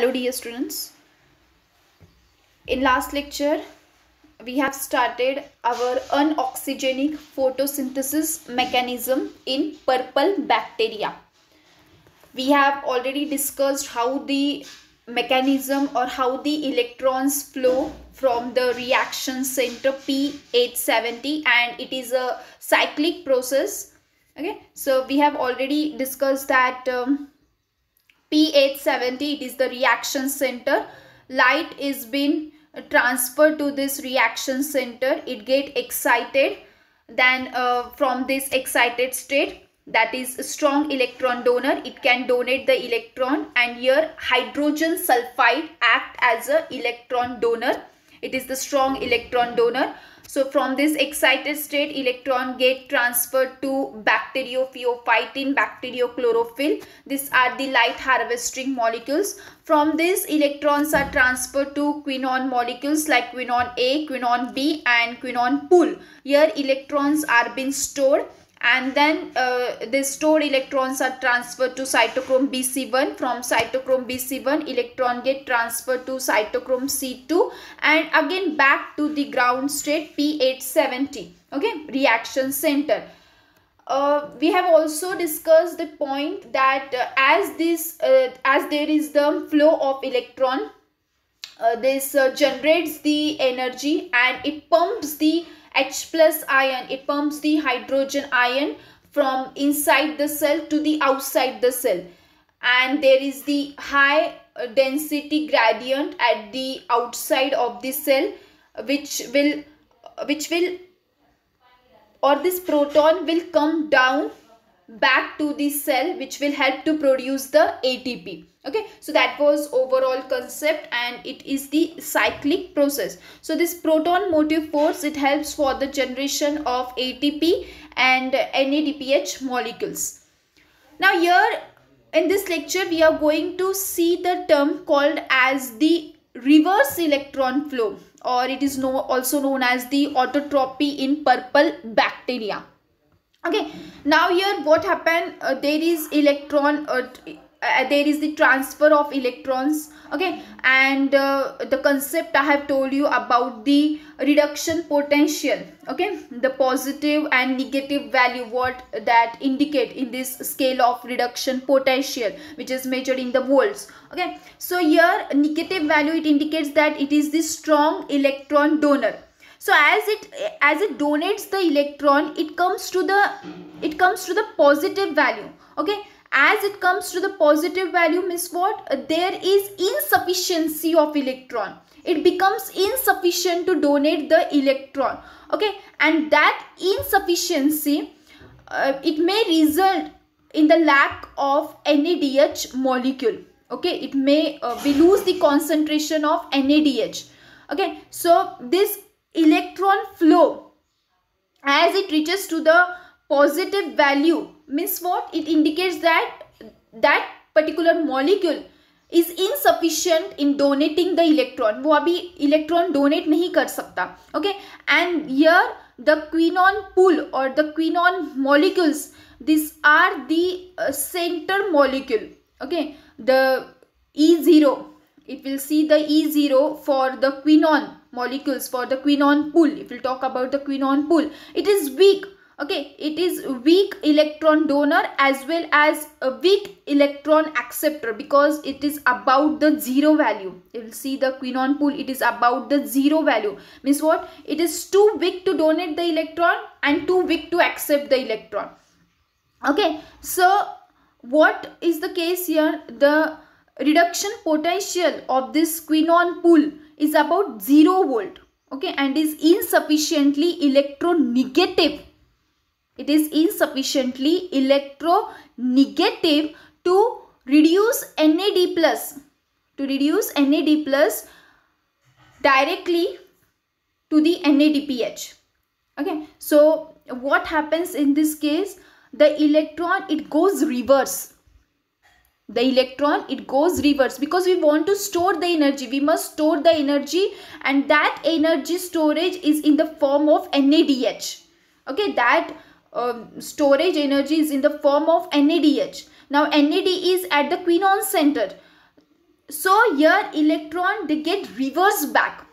Hello dear students. In last lecture we have started our anoxygenic photosynthesis mechanism in purple bacteria. We have already discussed how the mechanism or how the electrons flow from the reaction center P870 and it is a cyclic process. Okay, so we have already discussed that um, P870 it is the reaction center. Light is being transferred to this reaction center. It get excited. Then uh, from this excited state that is strong electron donor it can donate the electron and here hydrogen sulfide act as a electron donor. It is the strong electron donor so from this excited state, electron get transferred to bacteriopheophytin, bacteriochlorophyll. These are the light harvesting molecules. From this, electrons are transferred to quinone molecules like quinone A, quinone B and quinone pool. Here electrons are being stored and then uh, the stored electrons are transferred to cytochrome bc1 from cytochrome bc1 electron get transferred to cytochrome c2 and again back to the ground state p870 okay reaction center. Uh, we have also discussed the point that uh, as this uh, as there is the flow of electron uh, this uh, generates the energy and it pumps the H plus ion. It pumps the hydrogen ion from inside the cell to the outside the cell. And there is the high density gradient at the outside of the cell which will which will or this proton will come down back to the cell which will help to produce the ATP okay so that was overall concept and it is the cyclic process. So this proton motive force it helps for the generation of ATP and NADPH molecules. Now here in this lecture we are going to see the term called as the reverse electron flow or it is no, also known as the autotrophy in purple bacteria. Okay now here what happened uh, there is electron uh, uh, there is the transfer of electrons okay? And uh, the concept i have told you about the reduction potential okay? The positive and negative value what that indicate in this scale of reduction potential which is measured in the volts okay? So here negative value it indicates that it is the strong electron donor. So as it as it donates the electron it comes to the it comes to the positive value okay as it comes to the positive value means what? There is insufficiency of electron. It becomes insufficient to donate the electron. Okay? And that insufficiency uh, it may result in the lack of NADH molecule. Okay? It may uh, we lose the concentration of NADH okay? So this electron flow as it reaches to the positive value means what it indicates that that particular molecule is insufficient in donating the electron वो अभी electron donate नहीं कर सकता okay and here the quinone pool or the quinone molecules these are the uh, center molecule okay the E0 it will see the E0 for the quinone molecules for the quinone pool if we'll talk about the quinone pool it is weak okay it is weak electron donor as well as a weak electron acceptor because it is about the zero value. You will see the quinone pool it is about the zero value. Means what? It is too weak to donate the electron and too weak to accept the electron. Okay so what is the case here? The reduction potential of this quinone pool is about 0 volt okay and is insufficiently electronegative it is insufficiently electronegative to reduce NAD plus. To reduce NAD plus directly to the NADPH okay so what happens in this case? The electron it goes reverse. The electron it goes reverse. Because we want to store the energy. We must store the energy and that energy storage is in the form of NADH okay that um, storage energy is in the form of NADH now NAD is at the quinone center. So here electron they get reverse back.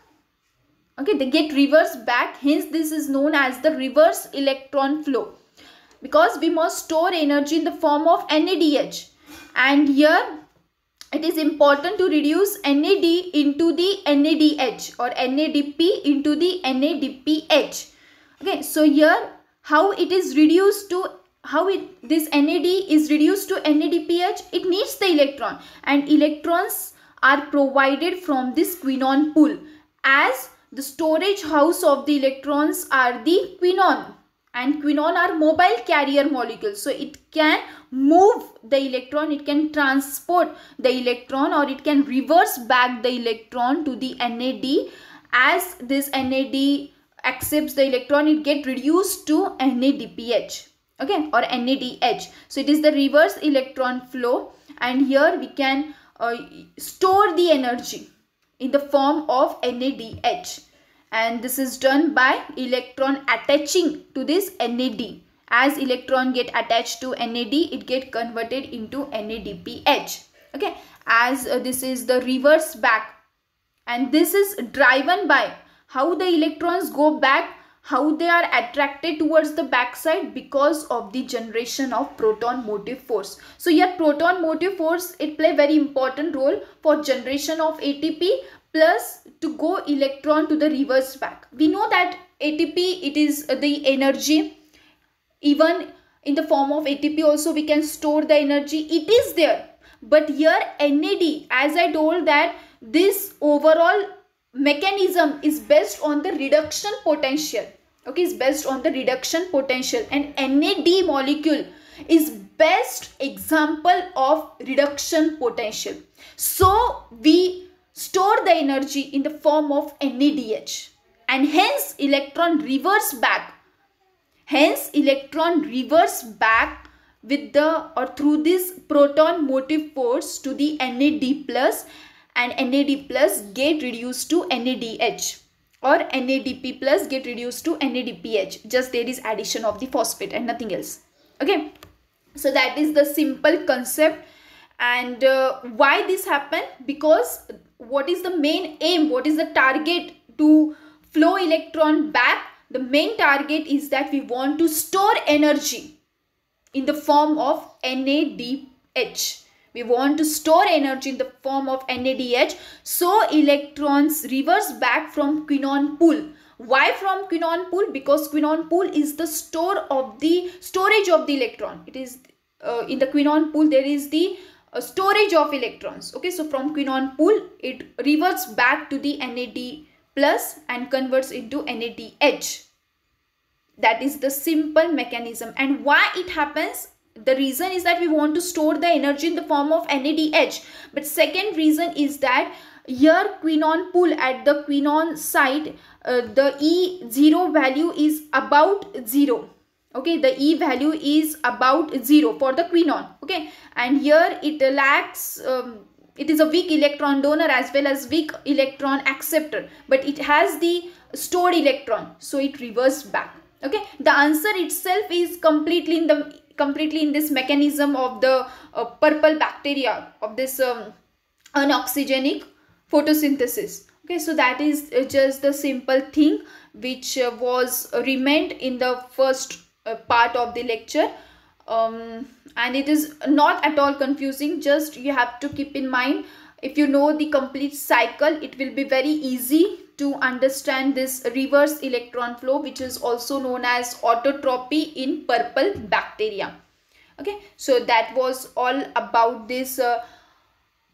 Okay they get reverse back. Hence this is known as the reverse electron flow. Because we must store energy in the form of NADH and here it is important to reduce NAD into the NADH or NADP into the NADPH okay so here how it is reduced to how it this NAD is reduced to NADPH it needs the electron. And electrons are provided from this quinone pool as the storage house of the electrons are the quinone. And quinone are mobile carrier molecules so it can move the electron it can transport the electron or it can reverse back the electron to the NAD as this NAD accepts the electron it get reduced to NADPH okay or NADH so it is the reverse electron flow and here we can uh, store the energy in the form of NADH and this is done by electron attaching to this NAD as electron get attached to NAD it get converted into NADPH okay. As uh, this is the reverse back and this is driven by how the electrons go back how they are attracted towards the backside because of the generation of proton motive force. So here proton motive force it play very important role for generation of ATP plus to go electron to the reverse back. We know that ATP it is the energy. Even in the form of ATP also we can store the energy. It is there. But here NAD as I told that this overall mechanism is based on the reduction potential. Okay is based on the reduction potential. And NAD molecule is best example of reduction potential. So we store the energy in the form of NADH and hence electron reverse back. Hence, electron reverse back with the or through this proton motive force to the NAD plus and NAD plus get reduced to NADH or NADP plus get reduced to NADPH. Just there is addition of the phosphate and nothing else. Okay. So that is the simple concept and uh, why this happen because what is the main aim what is the target to flow electron back the main target is that we want to store energy in the form of NADH. We want to store energy in the form of NADH. So electrons reverse back from quinone pool. Why from quinone pool? Because quinone pool is the store of the storage of the electron. It is uh, in the quinone pool there is the uh, storage of electrons. Okay, so from quinone pool it reverts back to the NAD plus and converts into NADH. That is the simple mechanism. And why it happens? The reason is that we want to store the energy in the form of NADH. But second reason is that here quinone pool at the quinone site, uh, the E0 value is about 0 okay the e value is about 0 for the quinone. Okay and here it lacks um, it is a weak electron donor as well as weak electron acceptor but it has the stored electron so it reverses back. Okay the answer itself is completely in the completely in this mechanism of the uh, purple bacteria of this um, anoxygenic photosynthesis. Okay so that is uh, just the simple thing which uh, was remained in the first uh, part of the lecture. Um, and it is not at all confusing just you have to keep in mind if you know the complete cycle it will be very easy to understand this reverse electron flow which is also known as autotrophy in purple bacteria. Okay so that was all about this uh,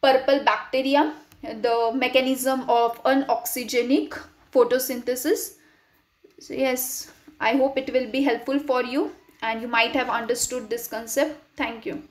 purple bacteria the mechanism of anoxygenic photosynthesis. So yes i hope it will be helpful for you and you might have understood this concept. Thank you